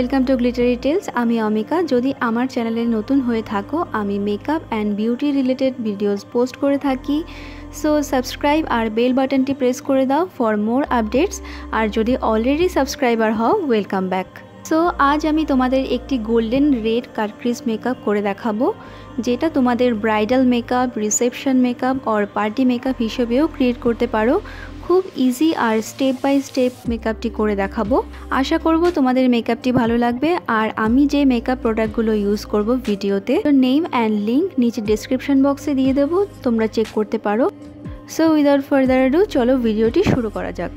Welcome to glittery tales. আমি অমিকা। যদি আমার চ্যানেলে নতুন হয়ে থাকো, আমি makeup and beauty related videos post করে থাকি। সো, সাবস্ক্রাইব আর বেল বাটনটি প্রেস করে দাও ফর মোর আপডেটস। আর যদি অলরেডি সাবস্ক্রাইবার হও, ওয়েলকাম ব্যাক। সো আজ আমি তোমাদের একটি গোল্ডেন রেড কার্ক্রিস মেকআপ করে দেখাবো, যেটা তোমাদের bridal makeup reception makeup or party makeup হিসেবেও ক্রিয়েট করতে পারো। খুব ইজি আর স্টেপ বাই স্টেপ মেকআপটি করে দেখাবো। আশা করব তোমাদের মেকআপটি ভালো লাগবে। আর আমি যে মেকআপ প্রোডাক্টগুলো ইউজ করব ভিডিওতে নেম অ্যান্ড লিঙ্ক নিচে ডিসক্রিপশন বক্সে দিয়ে দেবো, তোমরা চেক করতে পারো। সো উইদাউট ফার্দার ডু চলো ভিডিওটি শুরু করা যাক।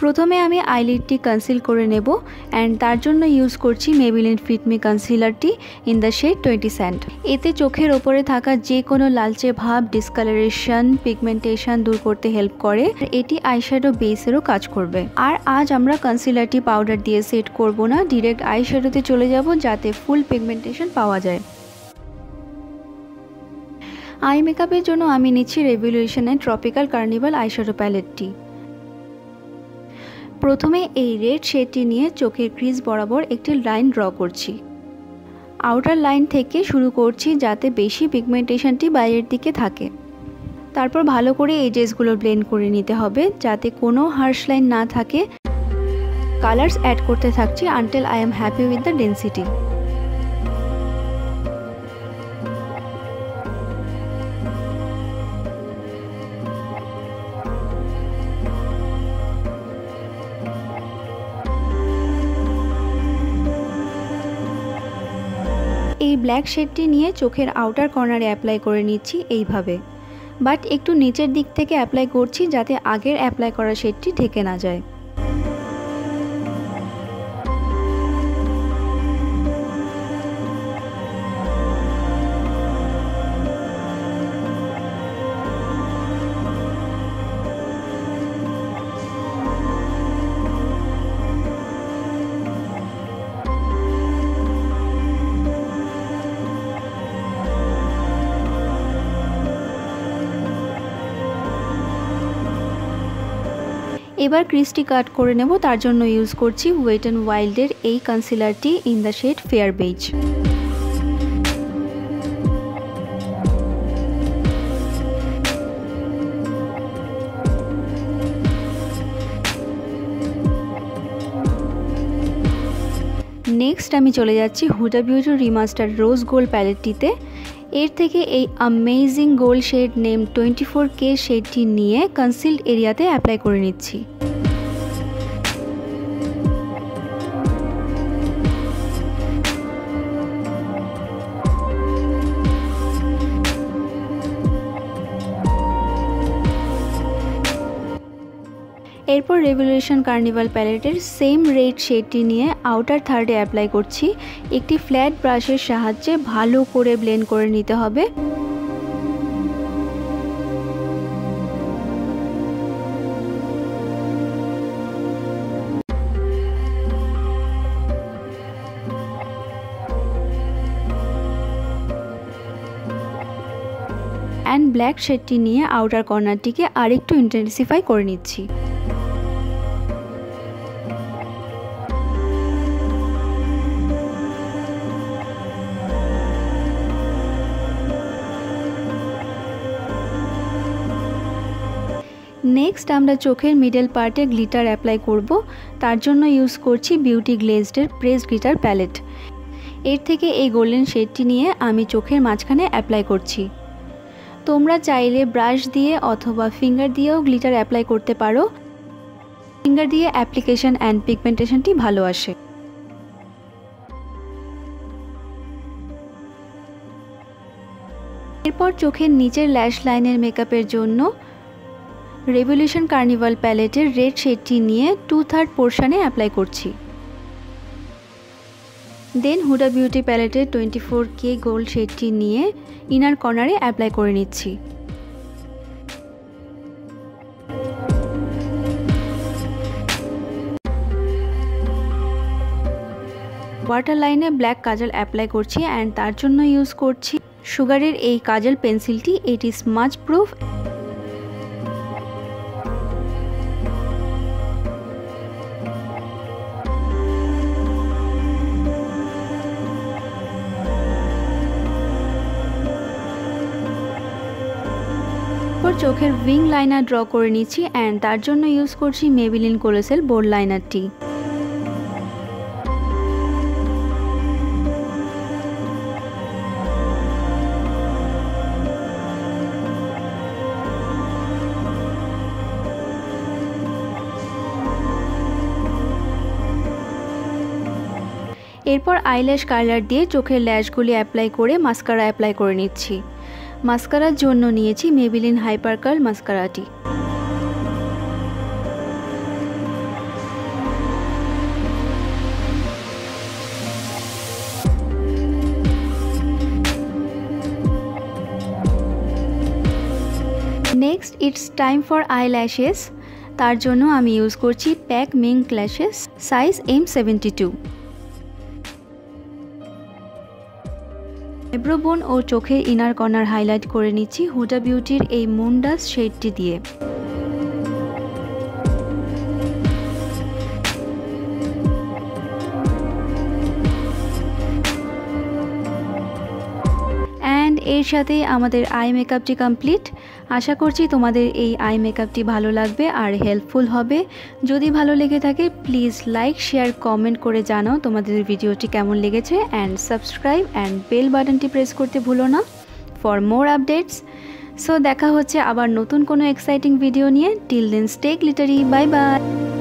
প্রথমে আমি আইলিডটি কনসিল করে নেব অ্যান্ড তার জন্য ইউজ করছি Maybelline Fit Me কনসিলারটি in the shade twenty sand এতে চোখের ওপরে থাকা যে কোনো লালচে ভাব ডিসকালারেশন পিগমেন্টেশন দূর করতে হেল্প করে। এটি আইশ্যাডো বেসেরও কাজ করবে। আর আজ আমরা কনসিলারটি পাউডার দিয়ে সেট করব না ডিরেক্ট আইশ্যাডোতে চলে যাব যাতে ফুল পিগমেন্টেশন পাওয়া যায়। আই মেকআপের জন্য আমি নিচ্ছি রেভলিউশনের ট্রপিক্যাল কার্নিভাল আইশ্যাডো প্যালেটটি প্রথমে এই রেড শেডটি নিয়ে চোখের ক্রিজ বরাবর একটি লাইন ড্র করছি। আউটার লাইন থেকে শুরু করছি যাতে বেশি পিগমেন্টেশনটি বাইরের দিকে থাকে। তারপর ভালো করে এজেসগুলো ব্লেন্ড করে নিতে হবে যাতে কোনো হার্শ লাইন না থাকে। কালার্স অ্যাড করতে থাকছি until I am happy with the density. Black শেডটি নিয়ে চোখের আউটার কর্নারে অ্যাপ্লাই করে নিচ্ছি এইভাবে। বাট একটু নিচের দিক থেকে অ্যাপ্লাই করছি যাতে আগের অ্যাপ্লাই করা শেডটি ঢেকে না যায়। এবার ক্রিস্টি কাট করে নেব, তার জন্য ইউজ করছি ওয়েট অ্যান্ড ওয়াইল্ডের এই কনসিলারটি in the shade fair beige next আমি চলে যাচ্ছি Huda beauty remaster rose gold প্যালেটটিতে এর থেকে এই amazing gold shade name twenty four K শেডটি নিয়ে কনসিল্ড এরিয়াতে অ্যাপ্লাই করে নিচ্ছি। এরপর রেভলিউশন কার্নিভাল প্যালেটের সেম রেড শেডটি নিয়ে আউটার থার্ডে অ্যাপ্লাই করছি। একটি ফ্ল্যাট ব্রাশের সাহায্যে ভালো করে ব্লেন্ড করে নিতে হবে। অ্যান্ড ব্ল্যাক শেডটি নিয়ে আউটার কর্নারটিকে আরেকটু ইন্টেন্সিফাই করে নিচ্ছি। নেক্সট আমরা চোখের মিডল পার্টে গ্লিটার অ্যাপ্লাই করব। তার জন্য ইউজ করছি বিউটি গ্লেজডের প্রেস গ্লিটার প্যালেট এর থেকে এই গোল্ডেন শেডটি নিয়ে আমি চোখের মাঝখানে অ্যাপ্লাই করছি। তোমরা চাইলে ব্রাশ দিয়ে অথবা ফিঙ্গার দিয়েও গ্লিটার অ্যাপ্লাই করতে পারো। ফিঙ্গার দিয়ে অ্যাপ্লিকেশন অ্যান্ড পিগমেন্টেশনটি ভালো আসে। এরপর চোখের নিচের ল্যাশ লাইনের মেকআপের জন্য রেভলিউশন কার্নিভাল প্যালেটের রেড শেডটি নিয়ে টু থার্ড পোর্শনে অ্যাপ্লাই করছি। দেন হুডা বিউটি প্যালেটের টোয়েন্টি ফোর কে গোল্ড শেডটি নিয়ে ইনার কর্নারে অ্যাপ্লাই করে নিচ্ছি। ওয়াটার লাইনে ব্ল্যাক কাজল অ্যাপ্লাই করছি অ্যান্ড তার জন্য ইউজ করছি সুগারের এই কাজল পেন্সিলটি। এটি স্মাচ প্রুফ। তারপর চোখের উইং লাইনার ড্র করে নিচ্ছি অ্যান্ড তার জন্য ইউজ করছি মেবিলিন কোলোসেল বোর্ড লাইনারটি এরপর আইল্যাশ কালার দিয়ে চোখের ল্যাশগুলি অ্যাপ্লাই করে মাস্কারা অ্যাপ্লাই করে নিচ্ছি। মাস্কারার জন্য নিয়েছি Maybelline Hypercurl মাস্কারাটি। Next it's time for eye lashes তার জন্য আমি ইউজ করছি প্যাক মিং clashes size M seventy two eyebrow bone ও চোখের ইনার কর্নার হাইলাইট করে নিচ্ছি হুডা বিউটির এই মুন্ডাস শেডটি দিয়ে। এর সাথে আমাদের আই মেকআপটি কমপ্লিট আশা করছি তোমাদের এই আই মেকআপটি ভালো লাগবে আর হেল্পফুল হবে। যদি ভালো লেগে থাকে প্লিজ লাইক শেয়ার কমেন্ট করে জানাও তোমাদের ভিডিওটি কেমন লেগেছে অ্যান্ড সাবস্ক্রাইব অ্যান্ড বেল বাটনটি প্রেস করতে ভুলো না ফর মোর আপডেটস সো দেখা হচ্ছে আবার নতুন কোনো এক্সাইটিং ভিডিও নিয়ে। Till then stay glittery bye bye